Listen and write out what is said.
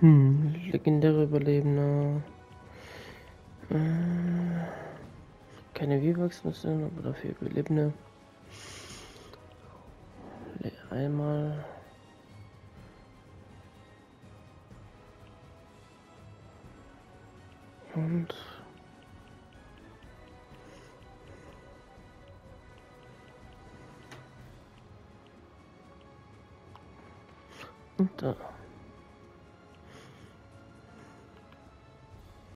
Hm, legendäre Überlebende. Äh, keine V-Bucks-Mission, aber dafür Überlebende. Einmal. Und. Und da.